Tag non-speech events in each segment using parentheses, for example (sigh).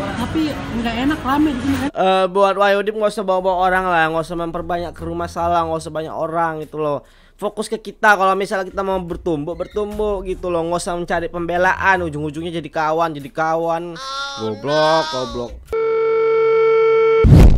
Tapi nggak enak rame di sini kan. Eh buat Wayudip nggak usah bawa-bawa orang lah, nggak usah memperbanyak ke rumah salah, nggak usah banyak orang itu loh. Fokus ke kita kalau misalnya kita mau bertumbuh, bertumbuh gitu loh, nggak usah mencari pembelaan, ujung-ujungnya jadi kawan, jadi kawan. Goblok, goblok.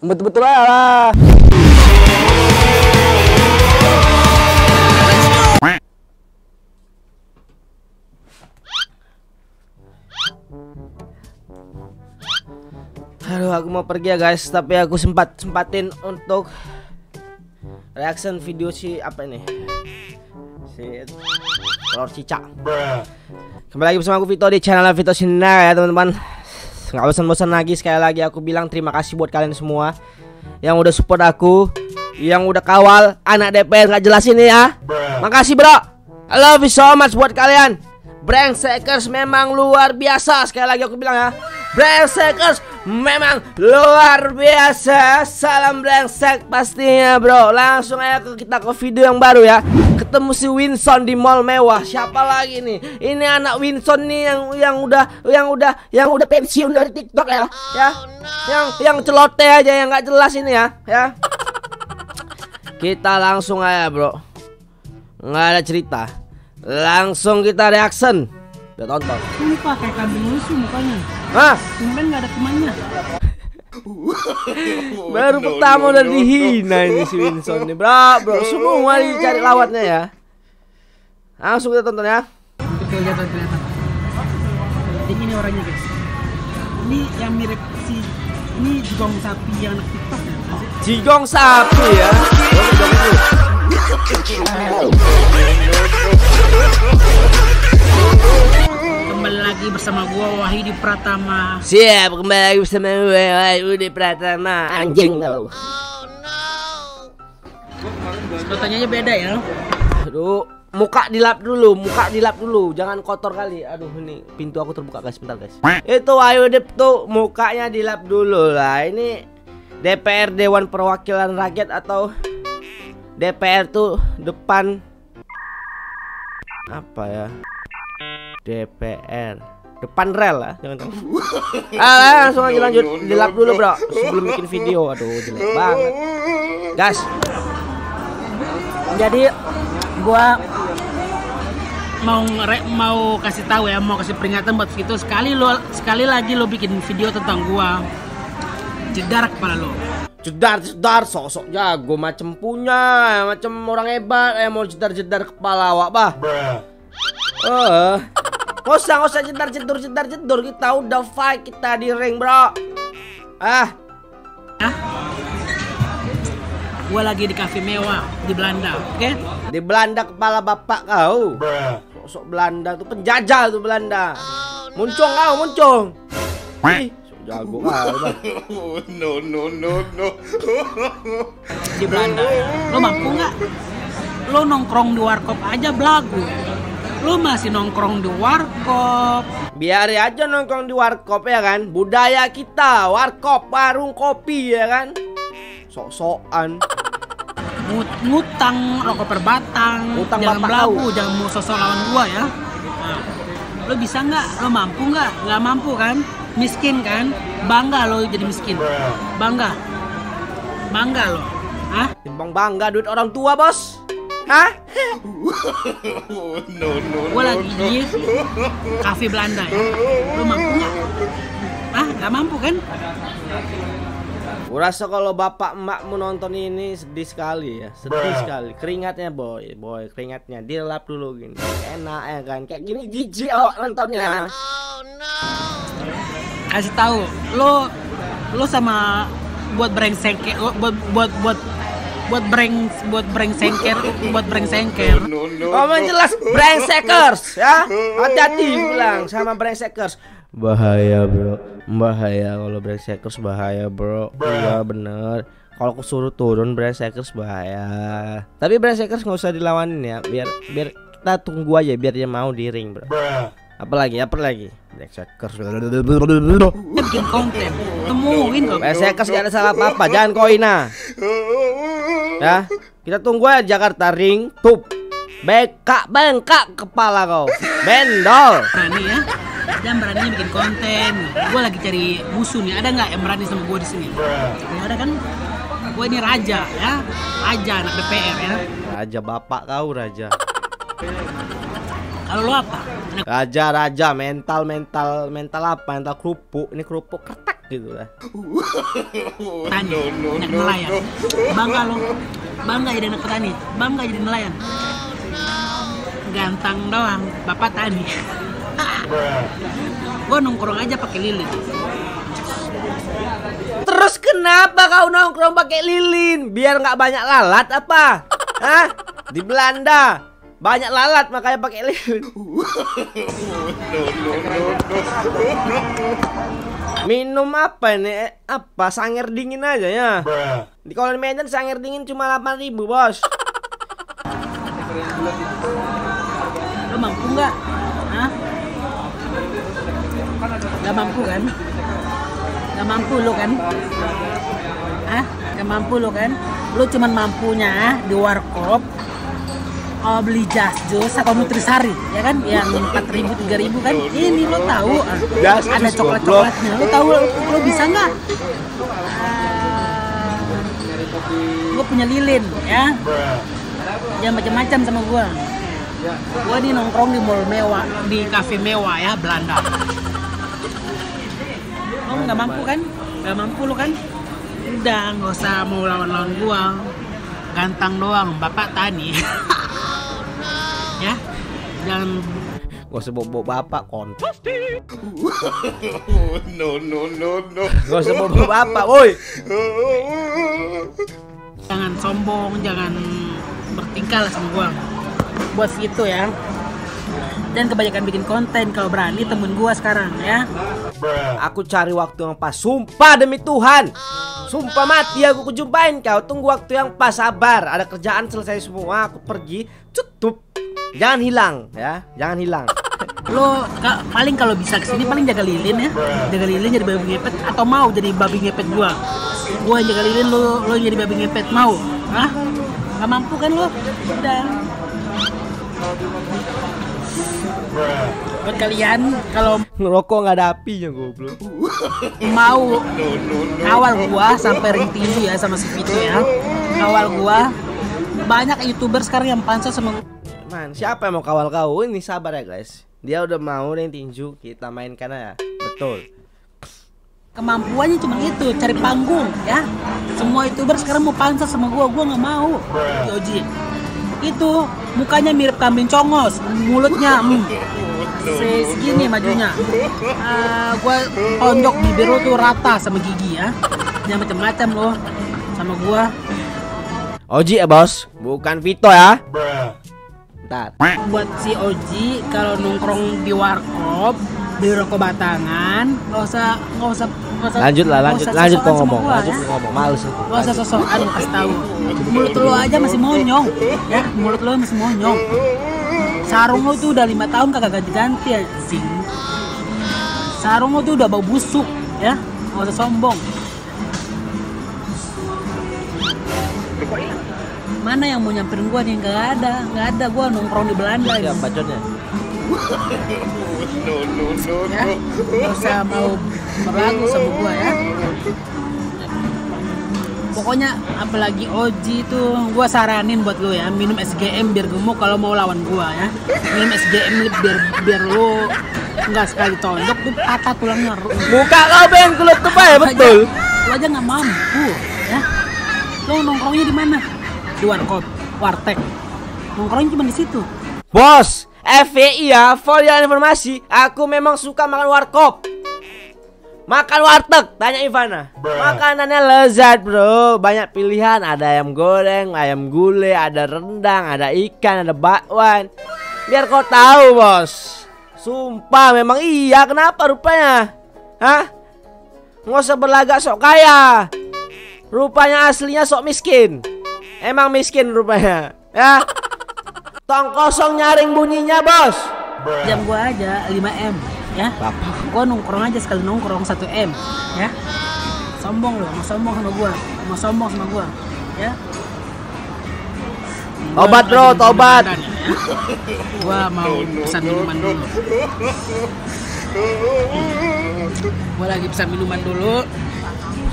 Betul-betul lah. Aduh, aku mau pergi ya guys, tapi aku sempat sempatin untuk reaction video si apa ini? Si telur cicak. Kembali lagi bersama aku Vito di channel Vito Sinar ya teman-teman. Nggak bosan-bosan lagi sekali lagi aku bilang terima kasih buat kalian semua yang udah support aku, yang udah kawal anak DPR nggak jelas ini ya. Makasih bro. I love you so much buat kalian. Brengsekers memang luar biasa. Sekali lagi aku bilang ya Brengsekers memang luar biasa. Salam brengsek pastinya bro. Langsung aja ke kita ke video yang baru ya. Ketemu si Winson di mall mewah. Siapa lagi nih? Ini anak Winson nih yang yang udah Yang udah yang udah pensiun dari TikTok ya. Ya. Yang yang celoteh aja yang nggak jelas ini ya. Ya. (laughs) Kita langsung aja bro. Nggak ada cerita Langsung kita reaction Udah tonton Sumpah kayak kambing lusu mukanya. Hah? Tumben nggak ada temannya. (laughs) Baru pertama udah dihina ini si Winson nih bro Bro semua dicari lawatnya ya Langsung kita tonton ya Itu kelihatan kelihatan. Ini ini orangnya guys. Ini yang mirip si ini jugong sapi yang anak TikTok ya. Jigong sapi ya Oh, (laughs) lagi bersama gua Wahidi Pratama. Siap kembali lagi bersama gue Udi Pratama Anjing tau Sedotannya aja beda ya. Aduh Muka dilap dulu, muka dilap dulu, jangan kotor kali. Aduh ini pintu aku terbuka guys, bentar guys. Itu ayo Dip tuh mukanya dilap dulu lah. Ini DPR Dewan Perwakilan Rakyat atau DPR tuh depan apa ya? DPR depan rel lah, jangan tahu. (laughs) Ah, langsung aja lanjut dilap dulu bro, sebelum bikin video. Aduh jelek banget. Gas. Jadi gua mau ngere, mau kasih tahu ya, mau kasih peringatan buat itu sekali lo sekali lagi lo bikin video tentang gua jedar kepala lo. Jedar jedar sosok jago macem punya macem orang hebat eh mau jedar jedar kepala awak bah eh nggak usah nggak usah jedar jedor jedar jedor kita udah fight kita di ring bro ah Gua lagi di kafe mewah di Belanda, oke? di Belanda kepala bapak kau sosok Belanda tuh penjajah tuh Belanda muncung kau muncung Ih, sok jago kau bah no, no, no, no. Di Belanda. Lo mampu nggak? Lo nongkrong di warkop aja belagu. Lo masih nongkrong di warkop. biar aja nongkrong di warkop ya kan? Budaya kita warkop warung kopi ya kan? Sok-sokan. (laughs) Ngut- ngutang rokok per batang Ngutang jangan bapak belagu jangan mau sosok lawan gua ya. Nah, lo bisa nggak? Lo mampu nggak? Nggak mampu kan? Miskin kan? Bangga lo jadi miskin. Bangga. Bangga lo. Hah? timbang bangga duit orang tua bos hah? No, no, gua lagi di kafe Belanda ya. Lo mampu nggak ah nggak mampu kan? Gua rasa kalau bapak emak menonton ini sedih sekali ya, sedih sekali. Keringatnya boy, boy, keringatnya. Dilap dulu gini. Enak ya kan, kayak gini jijik awak nontonnya. kasih tahu lo lo sama buat brengsek buat buat buat buat breng buat brengsengker buat brengsengker no, no. Ngomong jelas brengsekers ya. Hati-hati bilang sama brengsekers. Bahaya bro, bahaya kalau brengsekers bahaya bro. Iya bener. Kalau aku suruh turun brengsekers bahaya. Tapi brengsekers nggak usah dilawanin ya, biar biar kita tunggu aja biar dia mau di ring bro. Apalagi, apa lagi? Brengsekers. Dia bikin konten temuin kok Brengsekers gak ada salah apa-apa, (laughs) jangan koina. Ya, kita tunggu ya Jakarta ring tup. Bengkak bengkak kepala kau. Bendol. berani ya dan berani bikin konten gue lagi cari musuh nih ada nggak yang berani sama gue di sini kalau ada kan gue ini raja ya raja anak DPR ya Raja bapak kau raja. kalau lo apa Raja raja mental mental mental apa? Mental kerupuk. Ini kerupuk kertak gitu lah. petani anak nelayan. bangga lo. Bangga jadi anak petani. Bangga jadi nelayan. Gantang doang. Bapak tani. Gue nongkrong aja pakai lilin. Terus kenapa kau nongkrong pakai lilin? Biar nggak banyak lalat apa? Hah? Di Belanda banyak lalat makanya pakai lilin. Minum apa ini? Eh, Apa? Sanger dingin aja ya. Di di Medan sanger dingin cuma 8000 bos. lo mampu nggak Hah? nggak mampu kan nggak mampu lo kan ah nggak mampu lo kan lo cuman mampunya di warkop oh, beli jas jus atau nutrisari ya kan? Yang empat ribu tiga ribu kan? Ini lo tahu ah, Jas ada coklat coklatnya lo tahu lo bisa nggak? Gue punya lilin ya? Jangan macam-macam sama gua. Gua nih nongkrong di mall mewah di kafe mewah ya Belanda. Lo nggak mampu kan? Nggak mampu lo kan? Udah nggak usah mau lawan-lawan gua. Gantang doang bapak tani (laughs) ya jangan Gak usah bawa bapak kontol. (laughs) no, no, no, no. Gak usah bawa bapak, woi. jangan sombong jangan bertingkah lah sama gua buat itu ya dan kebanyakan bikin konten kalau berani temen gua sekarang ya Aku cari waktu yang pas. Sumpah demi Tuhan. Sumpah mati aku kujumpain kau. Tunggu waktu yang pas. Sabar. Ada kerjaan selesai semua. Aku pergi. Tutup. Jangan hilang ya. Jangan hilang. (laughs) lo ka- paling kalau bisa ke sini paling jaga lilin ya jaga lilin jadi babi ngepet atau mau jadi babi ngepet gua gua jaga lilin lo lo jadi babi ngepet mau Hah? nggak mampu kan lo udah buat kalian kalau Ngerokok nggak ada apinya goblok. (laughs) mau awal gua sampai ring tinju ya sama si Vito ya awal gua banyak youtuber sekarang yang pansos sama Man, siapa yang mau kawal kau? Ini sabar ya guys. Dia udah mau nih tinju. Kita mainkan ya. Betul. kemampuannya cuma itu cari panggung ya semua youtuber sekarang mau pansos sama gua gua nggak mau Yoji itu mukanya mirip kambing congos mulutnya se- segini majunya Ah, gua tonjok bibir lo tuh rata sama gigi ya jangan macam-macam lo sama gua Oji ya bos. Bukan Vito ya. Ntar. buat si Oji kalau nongkrong di warkop di rokok batangan nggak usah nggak usah nggak Lanjut lah, nggak lanjut, lanjut sama ngomong. gua, Lanjut ya. ngomong. Males aku. Gak usah sosokan lu kasih tahu. Mulut lo aja masih monyong, ya. Mulut lo masih monyong. Sarung lo tuh udah lima tahun kagak ganti-ganti anjing. Sarung lo tuh udah bau busuk, ya. Gak usah sombong. Mana yang mau nyamperin gua nih? Gak ada, gak ada. Gua nongkrong di Belanda. Siap bacotnya. No, no, no, ya. no. Gak usah mau berlagu sama gua ya. Pokoknya apalagi Oji itu gua saranin buat lu ya minum SGM biar gemuk kalau mau lawan gua ya. Minum SGM biar biar lu nggak sekali tonjok tuh patah tulangnya. Muka kau pengen kulit tuh ya betul. Lu aja nggak mampu ya. Lu nongkrongnya di mana? Di warkop, warteg. Nongkrongnya cuma di situ. Bos, FVI ya, for your informasi, aku memang suka makan warkop. Makan warteg, tanya Ivana. Makanannya lezat bro, banyak pilihan. Ada ayam goreng, ayam gulai, ada rendang, ada ikan, ada bakwan. Biar kau tahu bos. Sumpah memang iya, kenapa rupanya? Hah? Nggak usah berlagak sok kaya. Rupanya aslinya sok miskin. Emang miskin rupanya, ya? Tong kosong nyaring bunyinya bos. jam gua aja 5 m ya gua nongkrong aja sekali nongkrong 1 m ya sombong lo mau sombong sama gua mau sombong sama gua ya Tobat, Gua bro, tobat. Ya. gua mau pesan minuman dulu Gua lagi pesan minuman dulu.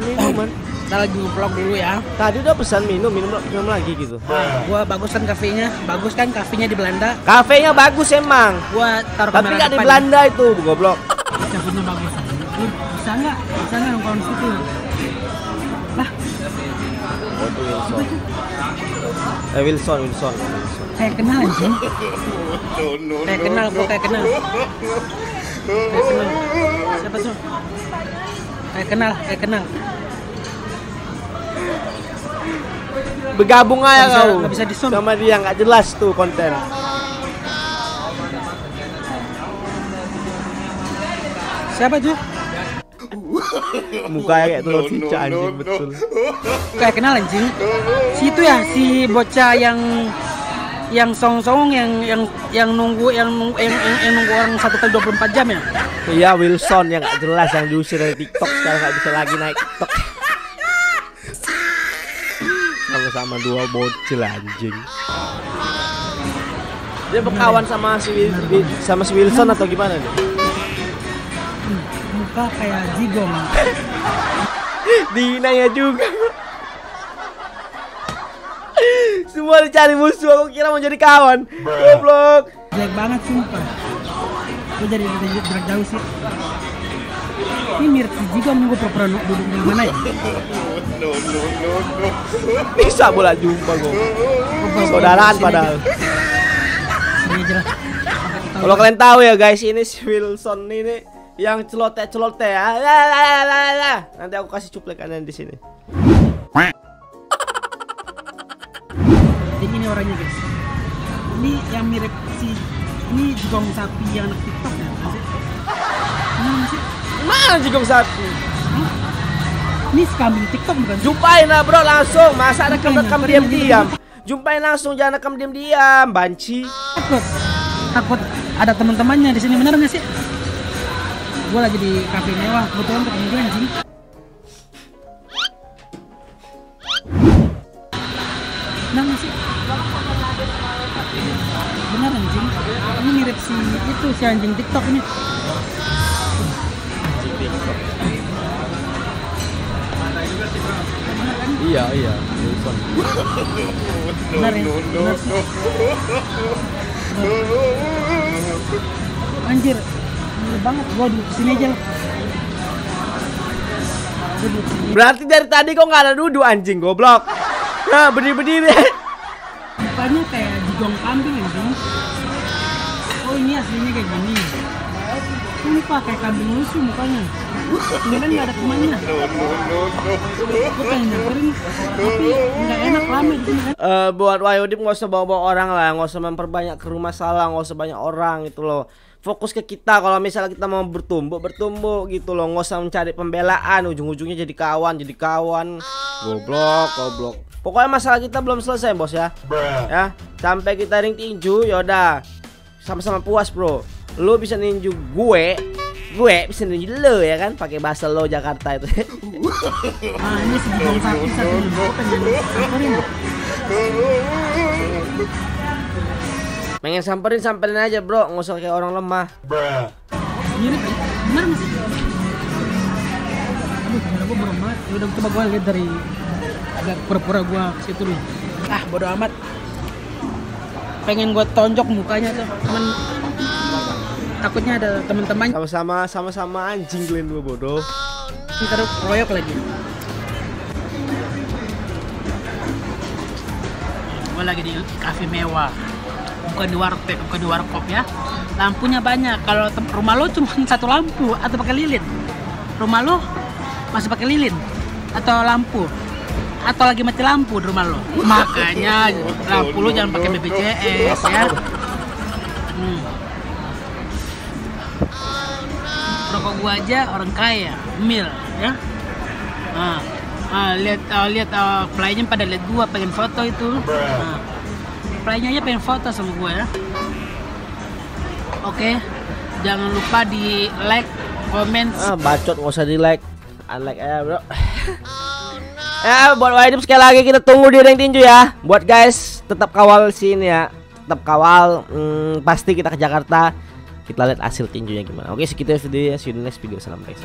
Minuman. Kita lagi ngevlog dulu ya. Tadi udah pesan minum, minum, minum lagi gitu. Gua bagus kan kafenya, bagus kan kafenya di Belanda. Kafenya bagus emang. Gua taruh Tapi nggak di. Belanda itu, goblok. Kafenya bagus. Lu bisa nggak? Bisa nggak nongkrong situ? Lah, Oh, itu Wilson. Eh Wilson, Wilson, Wilson. kayak kenal anjing. No, Kayak kenal, gua kayak kenal. Kayak kenal. Siapa tuh? Kayak kenal, kayak kenal. Bergabung aja bisa- kau. bisa di-zoom. Sama dia nggak jelas tuh konten. Siapa tuh? Mukanya kayak telur No, no, cicak no, anjing no. betul. Kayak kenal anjing. Si itu ya, si bocah yang yang song-song yang yang yang nunggu yang nunggu yang, yang, yang nunggu orang satu kali 24 jam ya. Iya Wilson yang nggak jelas yang diusir dari TikTok sekarang nggak bisa lagi naik TikTok. Sama-sama dua bocil anjing. Dia berkawan sama si sama si Wilson atau gimana nih? Muka kayak jigong. (laughs) Dinanya juga. Semua dicari musuh, aku kira mau jadi kawan. Goblok. Jelek banget sumpah. Gue jadi jadi jarak jauh sih. Ini mirip jigong gue nu- duduk di mana ya? No, no, no, no. Bisa bola jumpa gue. Saudaraan padahal. Kalau kalian tahu ya guys, ini si Wilson ini yang celote-celote ya. La, la, la, la, la. Nanti aku kasih cuplikannya di sini. Jadi ini orangnya guys. Ini yang mirip si ini jigong sapi yang anak TikTok ya? nggak sih? Mana sih? Juga sapi? Ini kambing TikTok bukan? Jumpain lah bro langsung. Masa rekam rekam diam-diam. aja. Jumpain langsung jangan rekam diam-diam. Banci. Takut. Takut ada teman-temannya di sini benar nggak sih? Gue lagi di kafe mewah, kebetulan ketemu gue anjing. Benar nggak sih? Benar anjing. Ini mirip si itu si anjing TikTok ini. Iya iya. Wilson. Benar ya? Benar. Anjir, banget. Gue duduk sini aja lah. Gua. Berarti dari tadi kok nggak ada duduk anjing goblok. Nah berdiri-berdiri. Mukanya kayak jigong kambing anjing. Oh ini aslinya kayak gini. Sumpah kayak kambing lusuh mukanya. Kan nggak ada temannya. Gue pengen nyamperin, tapi nggak enak lama di sini kan. Eh buat Wayudip nggak usah bawa-bawa orang lah, nggak usah memperbanyak ke rumah salah, nggak usah banyak orang gitu loh. Fokus ke kita kalau misalnya kita mau bertumbuh, bertumbuh gitu loh, nggak usah mencari pembelaan, ujung-ujungnya jadi kawan, jadi kawan. Goblok, goblok. Pokoknya masalah kita belum selesai bos ya. Ya, sampai kita ring tinju, yaudah sama-sama puas bro. Lu bisa ninju gue, gue bisa ninju lo ya kan, pakai bahasa lo Jakarta itu. Ah ini sapi satu pengen samperin. Samperin aja bro, nggak usah kayak orang lemah. Mirip ya? Benar nggak sih? Aduh, kamera gue banget. Udah coba gue lihat dari agak pura-pura gue ke situ nih. Ah, bodoh amat. Pengen gue tonjok mukanya tuh, cuman takutnya ada teman-teman Sama-sama sama-sama anjing kalian dua bodoh. ntar royok lagi. Gue lagi di kafe mewah, bukan di warteg, bukan di warkop ya. Lampunya banyak. Kalau rumah lo cuma (laughs) satu lampu atau pakai lilin. Rumah lo masih pakai lilin atau lampu atau lagi mati lampu di rumah lo. (laughs) Makanya lampu lo jangan pakai BPJS ya. Gua aja orang kaya, mil ya. Ah, ah, lihat ah, lihat ah, playnya pada lihat gua pengen foto itu. Nah, playnya aja pengen foto sama gua ya. Oke, jangan lupa di like, comment, Ah, bacot nggak usah di like. Unlike aja bro. Ya buat Wahidip sekali lagi kita tunggu di ring tinju ya. Buat guys tetap kawal sini ya. Tetap kawal. Hmm, pasti kita ke Jakarta. Kita lihat hasil tinjunya gimana. Oke segitu ya. Videonya see you next video. Salam guys